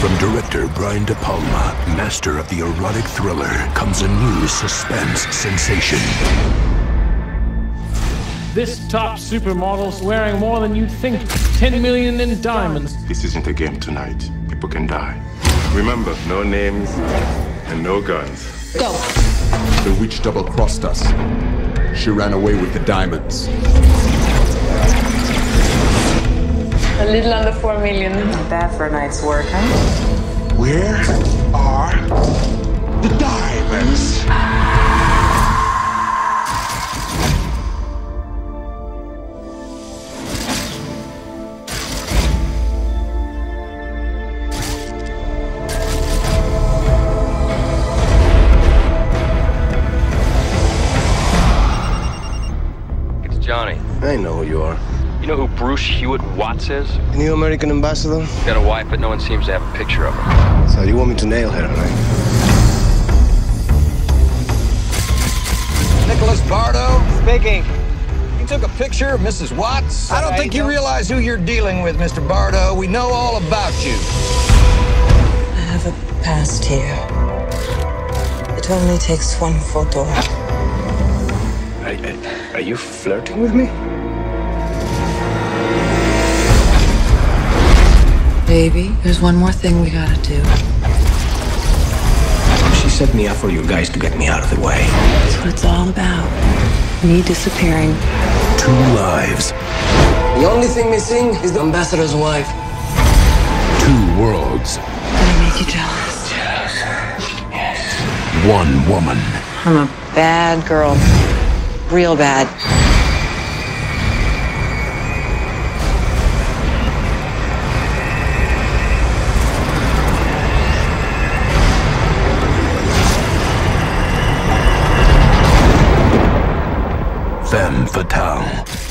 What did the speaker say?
From director Brian De Palma, master of the erotic thriller, comes a new suspense sensation. This top supermodel's wearing more than you'd think. 10 million in diamonds. This isn't a game tonight. People can die. Remember, no names and no guns. Go. The witch double crossed us. She ran away with the diamonds. A little under four million. Not bad for a night's work, huh? Where are the diamonds? It's Johnny. I know who you are. You know who Bruce Hewitt Watts is? The new American ambassador? Got a wife, but no one seems to have a picture of her. So you want me to nail her, right? Nicholas Bardo? Speaking. You took a picture of Mrs. Watts? I don't think you realize who you're dealing with, Mr. Bardo. We know all about you. I have a past here. It only takes one photo. Are, are, are you flirting with me? Baby, there's one more thing we gotta do. She set me up for you guys to get me out of the way. That's what it's all about. Me disappearing. Two lives, The only thing missing is the ambassador's wife. two worlds, Did I make you jealous? Jealous. Yes. One woman. I'm a bad girl. Real bad. Femme fatale.